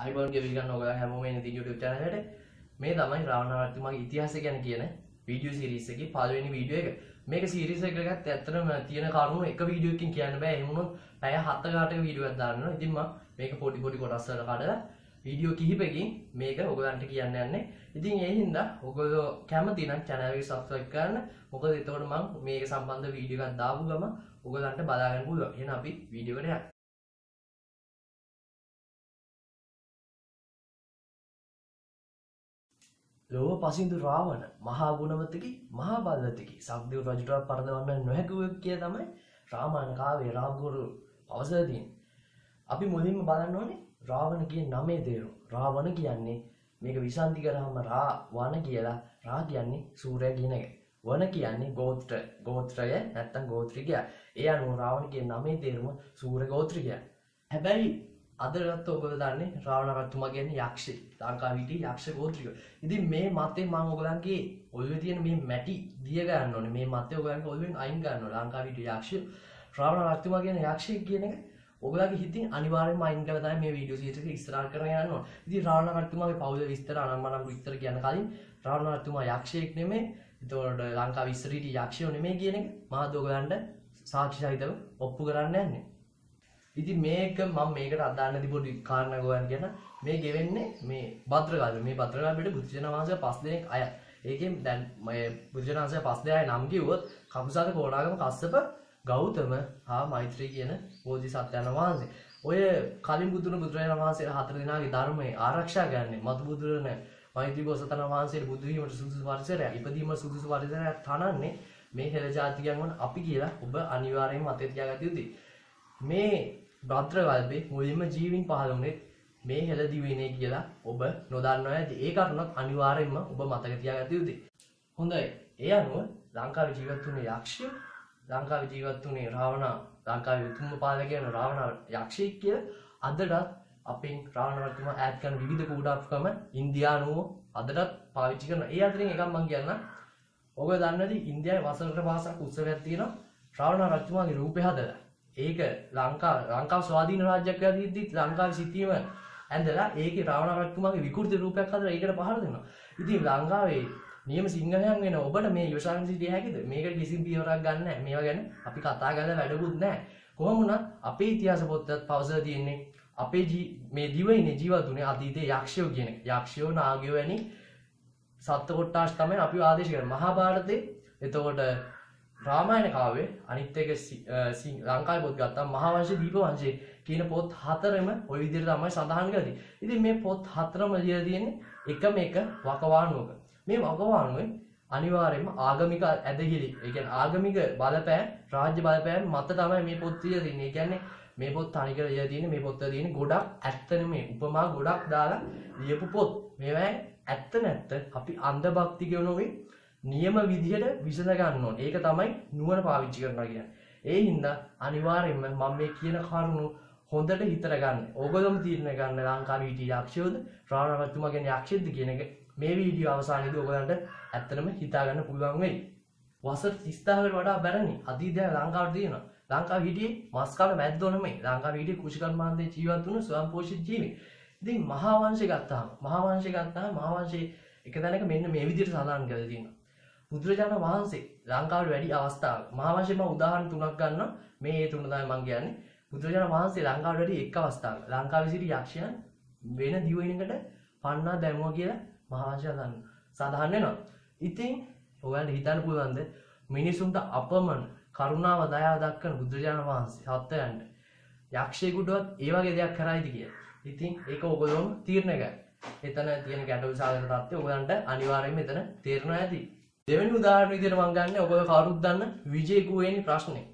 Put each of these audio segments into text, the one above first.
අයිබෝන් ගෙවිගන්න ඔග හැමෝම ති YouTube චැනලට මේ තමයි රාවණවර්තුමාගේ ඉතිහාස ගැන කියන වීඩියෝ සිරිස එක පලවෙනි වීඩියෝ එක. මේක සිරිස එකගත් ඇත්තරම තියෙන කරුණු එක වීඩියෝකින් කියන්න බෑ. එමුණු පැය හත්තකාට වීඩියුවක් දාන්න ඉතින්ම මේක පොඩි පොඩි කොටස්සල කඩලා වීඩියෝ කිහිපකින් මේක ඔගලන්ට කියන්න යන්නේ. ඉතින් ඒහින්ද ඔගොලෝ කැමතින චැනවගේ සබස්ක්‍රයිබ් කරන්න. මොකද එතවට මං මේක සම්බන්ධ වීඩියෝකක් දාපු ගම ඔගලන්ට බලාගන්න පුළුවන්. එහෙනම් අපි වීඩියෝකට යන්න. ලොව පසිදු රාවණ මහා ගුණවතකි මහා බල්ලතකි සක්දව රජුටත් පරදවන්න නොහැකුව කිය තමයි රාමාණ කාවේ රාගුරු පවසදීන් අපි මුලින්ම බලන්න ඕනේ රාවණ කිය නමේ තේරු රාවණ කියන්නේ මේක විසන්ති කරහම රා වන කියලා. රා කියන්නේ සූරය කියනක වන කියන්නේ ගෝත්‍ර. ගෝත්‍රය නැත්තම් ගෝත්‍රිකය. ඒ අනුව රාවණ කිය නමේ තේරුම සූර ගෝත්‍රිකය. හැබැයි අදරත් ඔබල දන්නේ රාවණරත්තුමා ගැන යක්ෂ ලංකාවිට යක්ෂ ගෝත්‍රික ඉතින් මේ මතේ මං ඔගලන්ගේ ඔල්ව තියෙන මේ මැටි දියගන්න ඕන මේ මතය ඔගලන්ට ඔල්ුවෙන් අයින් ගන්න ලංකාවිට යක්ෂ රාවණ රත්තුමා කියන යක්ෂය කියන එක ඔගලගේ හිතින් අනිවාර්යයෙන්ම අයින් කරලා තමයි මේ වීඩියෝ සීරීස් එක ඉස්සරහට කරගෙන යනවා. ඉතින් රාවණ රත්තුමාගේ පවුල විස්තර අනම්මනම් විස්තර කියන කලින් රාවණ රත්තුමා යක්ෂයෙක් නෙමෙයි. ඒතකොට ලංකාවේ ඉස්සරහිටි යක්ෂයෝ නෙමෙයි කියන එක මම ඔයගලන්ට සාක්ෂි සහිතව ඔප්පු කරන්න යන්නේ. ඉති මේක මම මේකට අදාන්න තිබොඩි කාරණගෝයන් ගැන මේ ගෙවෙන්නේ මේ බත්‍රකාල මේ පත්‍රකාලට බුද්ධජන වහන්සේ පස් දෙනෙක් අය. ඒකෙන් දැන් බුද්ධජනන්සය පස් දෙයයි නම් කිව්වොත් කපුසාද කෝඩාගම කස්සප ගෞතම හා මෛත්‍රී කියන බෝධි සත්‍යයන වහන්සේ. ඔය කලින් බුදුන බුදුරජාණන් වහන්සේ හතර දෙනාගේ ධර්මයේ ආරක්ෂා ගන්නේ මතු බුදුරන මෛත්‍රී බෝසතන වහන්සේ බුදුවීමට සුදුසු පරිසරය ඉපදීම සුදුසු පරිසරයක් තනන්නේ මේ හෙළ ජාතිකයන් වන අපි කියලා ඔබ අනිවාර්යයෙන්ම අතේ තියාගත යුතුයි. මේ බද්‍රකල්පේ මුලින්ම ජීවින් පහළුනෙත් මේ හෙළ දිවයිනේ කියලා ඔබ නොදන්නවා ඇති ඒ කරුණක් අනිවාර්යෙන්ම ඔබ මතක තියාගත යුතුයි. හොඳයි. ඒ අනුව ලංකාවේ ජීවත් වුණේ යක්ෂය, ලංකාවේ ජීවත් වුණේ රාවණ, ලංකාවේ උතුම්ම පාලකයන් රාවණ යක්ෂයෙක් කියලා අදටත් අපෙන් රාවණ රජතුමා ඈඩ් කරන විවිධ කූඩාප්කම ඉන්දියානුව අදටත් පාවිච්චි කරනවා. ඒ අතරින් එකක් මම කියන්නම්. ඔබ දන්නවද ඉන්දියාවේ වසරකට පාසක් උත්සවයක් තියෙනවා. රාවණ රජතුමාගේ රූපය හදලා ඒක ලංකා ලංකාව ස්වාධීන රාජ්‍යයක් තිද්දිත් ලංකාවේ සිටීම ඇඳලා ඒකේ රාවණරත්තුමාගේ විකෘති රූපයක් හදලා ඒකට පහර දෙනවා. ඉතින් ලංකාවේ නියම සිංහලයන් වෙන ඔබට මේ ඉවසාගෙන සිටිය හැකිද? මේකට කිසිම පියවරක් ගන්න නැහැ. මේවා ගැන අපි කතා කරලා වැඩකුත් නැහැ. කොහොම වුණත් අපේ ඉතිහාස පොතත් පවසලා තියෙන්නේ අපේ මේ දිවයිනේ ජීවත් වුණේ අතීතයේ යක්ෂයෝ කියන එක. යක්ෂයෝ නාගයෝ වැනි සත්ත්ව කොට්ටාස් තමයි අපි ආදේශ කරන්නේ. මහාභාරතේ එතකොට රාමායන කාවේ අනිත් එක ලංකාවේ පොත් ගත්තා මහාවංශ දීප වංශේ කියන පොත් හතරම ওই විදිහට තමයි සඳහන් කරන්නේ. ඉතින් මේ පොත් හතරම ලියලා තියෙන්නේ එකම එක වකවානුවක. මේ වකවානුවේ අනිවාර්යයෙන්ම ආගමික ඇදහිලි, ඒ කියන්නේ ආගමික බලපෑම්, රාජ්‍ය බලපෑම් මත තමයි මේ පොත් ලියලා තියෙන්නේ. ඒ කියන්නේ මේ පොත් තනිකර ලියලා තියෙන්නේ මේ පොත් වල තියෙන්නේ ගොඩක් ඇත්ත නෙමෙයි. උපමා ගොඩක් දාලා ලියපු පොත්. මේවා ඇත්ත නැත්ත අපි අන්ධ භක්තිකයෝ නොවේ නියම විදිහට විසඳ ගන්න ඕනේ. ඒක තමයි නුවණ පාවිච්චි කරනවා කියන්නේ. ඒ හින්දා අනිවාර්යයෙන්ම මම මේ කියන කරුණු හොඳට හිතර ගන්න. ඕගොල්ලෝම තීරණය ගන්න ලංකාවේ හිටිය යක්ෂයෝද රාවණවත්තුමා කියන්නේ යක්ෂයෙක්ද කියන එක මේ වීඩියෝ අවසානයේදී ඔයගලන්ට ඇත්තටම හිතා ගන්න පුළුවන් වෙයි. වසර 30000කට වඩා බැරණි අතීතය ලංකාවට තියෙනවා. ලංකාව හිටියේ මස් කාල මැද්දෝ නෙමෙයි. ලංකාව හිටියේ කුෂිකර්මාන්තයේ ජීවත් වුණු ස්වයංපෝෂිත ජීවි. ඉතින් මහා වංශය ගත්තාම මහා වංශය ගත්තාම මහා වංශයේ එක තැනක මෙන්න මේ විදිහට සඳහන් කරලා තියෙනවා. බුදුරජාණන් වහන්සේ ලංකාවට වැඩි අවස්ථාව මහාවංශයෙන්ම උදාහරණ තුනක් ගන්න මේ ඒ තුන තමයි මම කියන්නේ. බුදුරජාණන් වහන්සේ ලංකාවට වැඩි එක් අවස්ථාවක්. ලංකාවේ සිටි යක්ෂයන් වෙන දිවයිනකට පන්නා දැමුවා කියලා මහාවංශය ගන්න සඳහන් වෙනවා. ඉතින් ඔයාලට හිතන්න පුළුවන්ද? මිනිසුන්ට අපමණ කරුණාව දයාව දක්වන බුදුරජාණන් වහන්සේ සත්වයන්ට යක්ෂයෙකුටවත් ඒ වගේ දෙයක් කරයිද කියලා. ඉතින් ඒක ඔයගොල්ලෝම තීරණය ගන්න එතන තියෙන ගැටලු සාධක තත්ත්වය ඔයගලන්ට අනිවාර්යයෙන්ම එතන තේරෙනවා ඇති. දෙවැනි උදාහරණ විදිහට මම ගන්න ඔබ කවුරුත් දන්න විජය කුවේණි ප්‍රශ්නේ.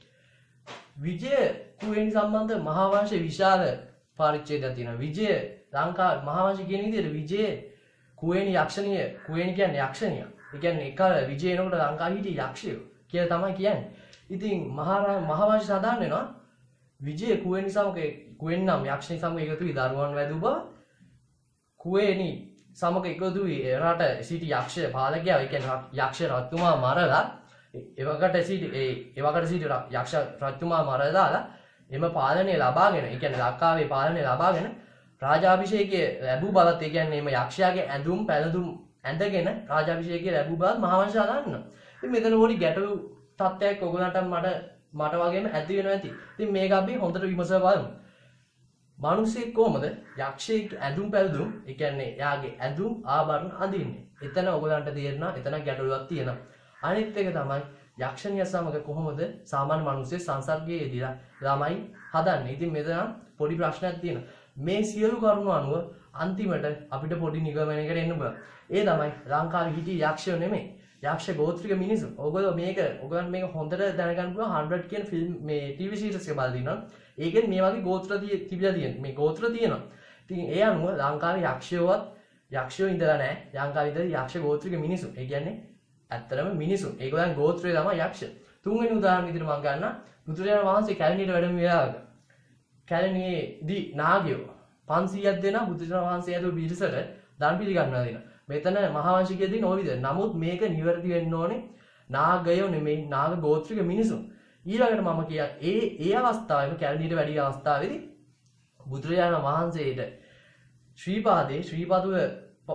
විජය කුවේණි සම්බන්ධ මහා වංශයේ විශාල පරිච්ඡේදයක් තියෙනවා. විජය ලංකා මහා වංශ කියන විදිහට විජය කුවේණි යක්ෂණිය කුවේණි කියන්නේ යක්ෂණිය. ඒ කියන්නේ එක විජය එනකොට ලංකාවේ හිටිය යක්ෂයෝ කියලා තමයි කියන්නේ. ඉතින් මහා මහා වංශ සඳහන් වෙනවා විජය කුවේණි සමග කුවෙන් නම් යක්ෂණී සමග එකතු වී දරුවන් වැදුව කුවේණි සමග එකතු වී රට සිටි යක්ෂ පාලකයා ඒ කියන්නේ යක්ෂ රජතුමා මරලා එවකට සිටි ඒ එවකට සිටි යක්ෂ රජතුමා මරලා එම පාලනය ලබාගෙන ඒ කියන්නේ ලංකාවේ පාලනය ලබාගෙන රාජාභිෂේකය ලැබූ බලත් ඒ කියන්නේ මේ යක්ෂයාගේ ඇඳුම් පැළඳුම් ඇඳගෙන රාජාභිෂේකය ලැබූ බවත් මහවංශය දන්නවා. ඉතින් මෙතන පොඩි ගැටලු තත්ත්වයක් ඔයගලන්ට මට මට වගේම ඇති වෙනවා ඇති. ඉතින් මේක අපි හොඳට විමසලා බලමු. මිනිස්සෙක් කොහමද යක්ෂයෙක් ඇඳුම් පැළඳුම් ඒ කියන්නේ එයාගේ ඇඳුම් ආභරණ අඳින්නේ. එතන ඔයගලන්ට තේරෙනවා එතන ගැටලුවක් තියෙනවා. අනිත් එක තමයි යක්ෂණිය සමග කොහොමද සාමාන්‍ය මිනිස්සේ සංසර්ගයේ යෙදিলা ළමයි හදන්නේ. ඉතින් මෙතන පොඩි ප්‍රශ්නයක් තියෙනවා. මේ සියලු කරුණු අනුව අන්තිමට අපිට පොඩි නිගමනයකට එන්න බෑ. ඒ තමයි ලංකාවේ හිටිය යක්ෂයෝ නෙමෙයි. යක්ෂ ගෝත්‍රික මිනිසු. ඔයගොල්ලෝ මේක ඔයගොල්ලන් මේක හොඳට දැනගන්න පුළුවන් 100 කියන ෆිල්ම් මේ ටීවී සීරීස් එක බලලා දිනවා. ඒකෙන් මේ වගේ ගෝත්‍ර තිබිලා තියෙන මේ ගෝත්‍ර තියෙනවා. ඉතින් ඒ අනුව ලංකාවේ යක්ෂයෝවත් යක්ෂයෝ ඉඳලා නැහැ. ලංකාවේ ඉඳලා යක්ෂ ගෝත්‍රික මිනිසු. ඒ කියන්නේ ඇත්තටම මිනිසු. ඒගොල්ලන් ගෝත්‍රය තමයි යක්ෂ. තුන්වෙනි උදාහරණ විදිහට මම ගන්න බුදුරජාණන් වහන්සේ කැලණියට වැඩම වෙලාවක කැලණියේදී නාගයෝ 500ක් දෙනා බුදුරජාණන් වහන්සේ ඇතුළු පිරිසට දන් පිළිගන්නවා දෙනවා. මෙතන මහාවංශිකයේදී නොවිද. නමුත් මේක නිවැරදි වෙන්න ඕනේ නාගයෝ නෙමෙයි නාග ගෝත්‍රික මිනිසුන්. ඊළඟට මම කිය ඒ ඒ අවස්ථාවේම කැලණියට වැඩි අවස්ථාවේදී බුදුරජාණන් වහන්සේට ශ්‍රීපාදේ ශ්‍රීපදුව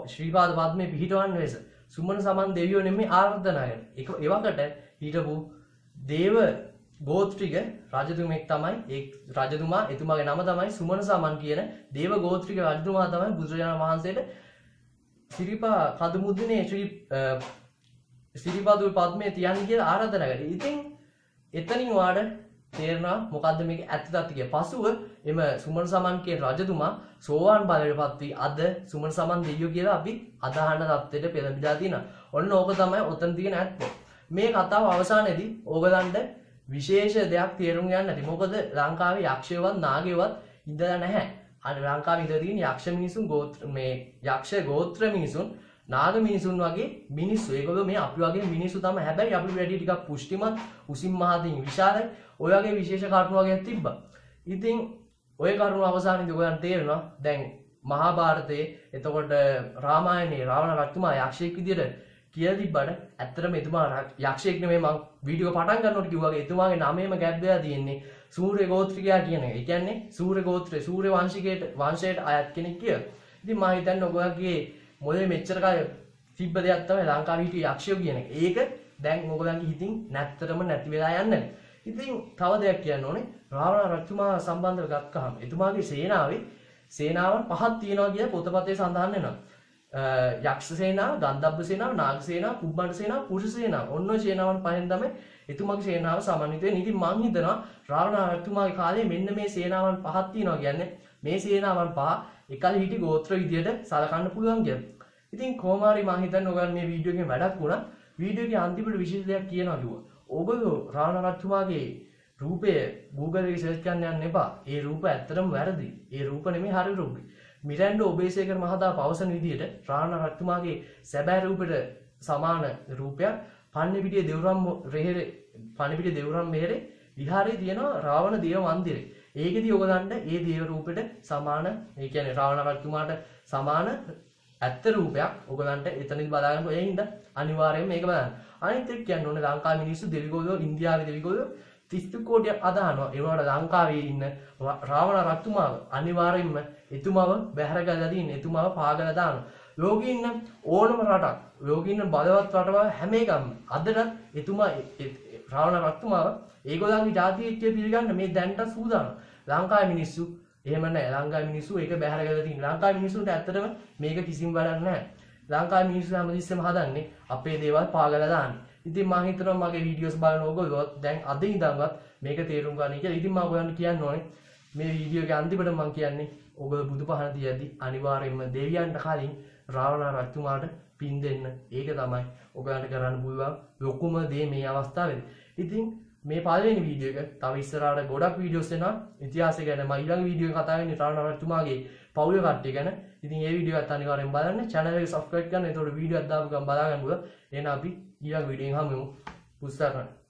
ශ්‍රීපාද පද්මේ පිහිටවන්න වෙස සුමන සමන් දෙවියෝ නෙමෙයි ආරාධනා කරන. ඒක එවකට හිටපු දේව ගෝත්‍රික රජතුමෙක් තමයි ඒ රජතුමා එතුමාගේ නම තමයි සුමන සමන් කියන දේව ගෝත්‍රික රජතුමා තමයි බුදුරජාණන් වහන්සේට සිරිපා කඳුමුද්දනේ ශ්‍රී සිරිපාදුව පද්මේ තියන්න කියලා ආරාධනා කරා. ඉතින් එතනින් වාඩ තේරෙනවා මොකද්ද මේක ඇත්ත තත්ත්වය. පසුව එම සුමන සමන් කියන රජතුමා සෝවාන් ඵලයට පත් වී අද සුමන සමන් දෙවියෝ කියලා අපි අදහන තත්ත්වයට පෙළඹිලා තියෙනවා. ඔන්න ඕක තමයි ඔතන තියෙන ඇත්ත. මේ කතාව අවසානයේදී ඕගලන්ට විශේෂ දෙයක් තේරුම් ගන්න ඇති. මොකද ලංකාවේ යක්ෂයවත් නාගයවත් ඉඳලා නැහැ. අර ලංකාවේ ඉඳලා තියෙන යක්ෂ මිනිසුන් ගෝත්‍ර මේ යක්ෂ ගෝත්‍ර මිනිසුන් නාග මිනිසුන් වගේ මිනිස්සු. ඒගොල්ලෝ මේ අපි වගේ මිනිස්සු තමයි. හැබැයි අපි වැඩි ටිකක් පුෂ්ටිමත් උසින් මහතින් විශාලයි. ඔය වගේ විශේෂ කරුණු වගේ තිබ්බා. ඉතින් ඔය කරුණු අවසානයේදී ඔයගොල්ලන් තේරෙනවා දැන් මහා භාරතයේ එතකොට රාමායනයේ රාවණ රජතුමා යක්ෂයෙක් විදියට කියලා තිබ්බට ඇත්තටම එතුමා යක්ෂයෙක් නෙමෙයි මම වීඩියෝ පටන් ගන්නකොට කිව්වා වගේ එතුමාගේ නමේම ගැබ්බලා තියෙන්නේ සූර්ය ගෝත්‍රිකයා කියන එක. ඒ කියන්නේ සූර්ය ගෝත්‍රය සූර්ය වංශිකයට වංශයට අයත් කෙනෙක් කියලා. ඉතින් මම හිතන්නේ ඔයගොල්ලන්ගේ මොලේ මෙච්චර කාලෙ තිබ්බ දෙයක් තමයි ලංකාවේ හිටිය යක්ෂයෝ කියන එක. ඒක දැන් ඔයගොල්ලන්ගේ හිතින් නැත්තරම නැති වෙලා යන්නේ. ඉතින් තව දෙයක් කියන්න ඕනේ. රාවණ රජතුමා සම්බන්ධව ගත්තාම එතුමාගේ සේනාවේ සේනාවන් පහක් තියෙනවා කියලා පොතපතේ සඳහන් වෙනවා. යක්ෂ සේනාව, ගන්ධබ්බ සේනාව, නාග සේනාව, කුබ්බණ්ඩ සේනාව, පුරුෂ සේනාව. ඔන්න ඔය සේනාවන් පහෙන් තමයි එතුමාගේ සේනාව සමන්විත වෙන්නේ. ඉතින් මං හිතනවා රාවණ රජතුමාගේ කාලේ මෙන්න මේ සේනාවන් පහක් තියෙනවා කියන්නේ මේ සේනාවන් පහ එකල හිටි ගෝත්‍ර විදියට සලකන්න පුළුවන් කියලා. ඉතින් කොහොම හරි මං හිතන්නේ ඔයගොල්ලෝ මේ වීඩියෝ එකෙන් වැඩක් වුණා. වීඩියෝ එකේ අන්තිමට විශේෂ දෙයක් කියනවා කිව්වා. ඔයගොල්ලෝ රාවණ රජතුමාගේ රූපය Google එකේ සර්ච් කරන්න යන්න එපා. ඒ රූප ඇත්තටම වැරදි. ඒ රූප නෙමෙයි හරි රූපේ. මිරැන්ඩ ඔබේසේකර මහතා පවසන විදියට රාණ රත්තුමාගේ සැබෑ රූපට සමාන රූපයක් පන්න පිටිය දෙවරම් රෙහෙර පණිපිට දෙවරම් මෙහෙරේ විහාරයේ තියෙනවා රාවණ දේව මන්දිරේ. ඒකෙදි ඔයගලන්ට ඒ දේව රූපෙට සමාන ඒ කියන්නේ රාවණ රජතුමාට සමාන ඇත්ත රූපයක් ඔයගලන්ට එතනදි බලා ගන්න ඒ හින්දා අනිවාර්යයෙන්ම මේක බලන්න. අනිත් එක්ක කියන්න ඕනේ ලංකාවේ මිනිස්සු දෙවිගොල්ලෝ ඉන්දියාවේ දෙවිගොල්ලෝ 32 කෝටියක් අදහනවා. ඒ වුණාට ලංකාවේ ඉන්න රාවණ රජතුමාව අනිවාර්යයෙන්ම එතුමාව බැහැර කරලා දින්න එතුමාව පාගලා දානවා. ලෝකේ ඉන්න ඕනම රටක් ලෝකේ ඉන්න බලවත් රටවල් හැම එකම අදටත් එතුමා රාවණ රජතුමාව ඒගොල්ලන්ගේ ජාතිය එක්ක පිළිගන්න මේ දැන්ට සූදානම්. ලංකාවේ මිනිස්සු එහෙම නැහැ. ලංකාවේ මිනිස්සු ඒක බැහැර කරලා තියෙන. ලංකාවේ මිනිස්සුන්ට ඇත්තටම මේක කිසිම වැඩක් නැහැ. ලංකාවේ මිනිස්සු හැමතිස්සෙම හදන්නේ අපේ දේවල් පාගලා දාන්න. ඉතින් මම හිතනවා මගේ වීඩියෝස් බලන ඕගොල්ලෝ දැන් අද ඉඳන්වත් මේක තේරුම් ගන්න කියලා. ඉතින් මම ඔයගොල්ලන්ට කියන්න ඕනේ මේ වීඩියෝ එක අන්තිමට මම කියන්නේ ඔබ බුදු පහන තියද්දි අනිවාර්යයෙන්ම දෙවියන්ට කලින් රාවණ රජතුමාට පින් දෙන්න. ඒක තමයි ඔයගලන්ට කරන්න පුළුවන් ලොකුම දේ මේ අවස්ථාවේදී. ඉතින් මේ පළවෙනි වීඩියෝ එක තව ඉස්සරහට ගොඩක් වීඩියෝස් එනවා ඉතිහාසය ගැන මම ඊළඟ වීඩියෝ එක කතා වෙන්නේ රාවණ රජතුමාගේ පවුල කට්ටිය ගැන. ඉතින් ඒ වීඩියෝ එකත් අනිවාර්යෙන් බලන්න. channel එක subscribe කරන්න. එතකොට වීඩියෝ එකක් දාපු ගමන් බලා ගන්න පුළුවන්. එහෙනම් අපි ඊළඟ වීඩියෝ එකෙන් හමු වෙමු. පුස්තකන